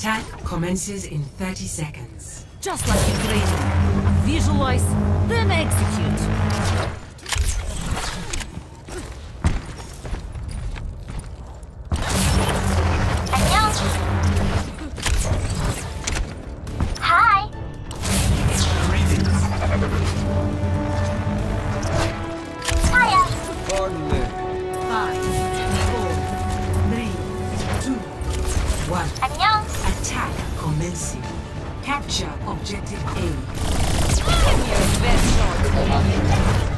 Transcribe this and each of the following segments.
Attack commences in 30 seconds. Just like in training. Visualize, then execute. Objective A. Your best shot.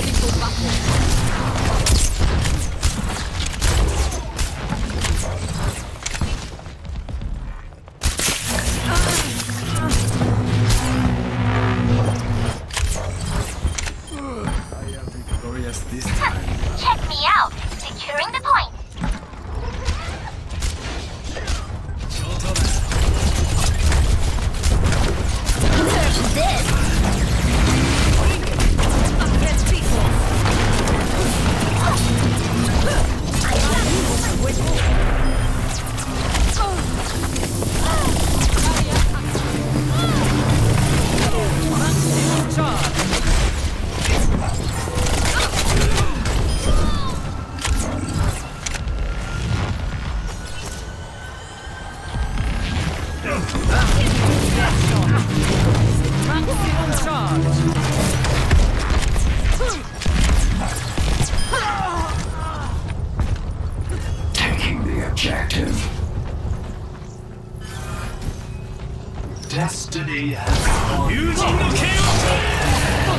Go. Ready Taking the objective. Destiny has gone. Using the On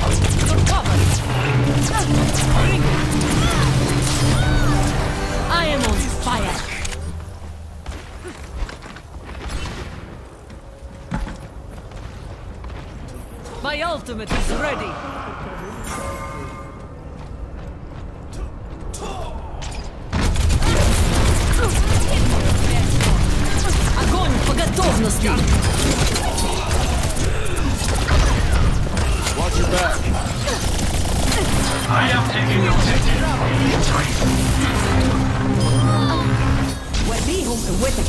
You're covered. Bring it. I am on fire. My ultimate is ready. Огонь по готовности! I am taking the objective. وريهم قوتك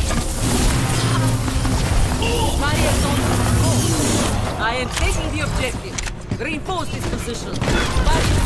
Barriers on hold. I am taking the objective. Reinforce this position. Barrier-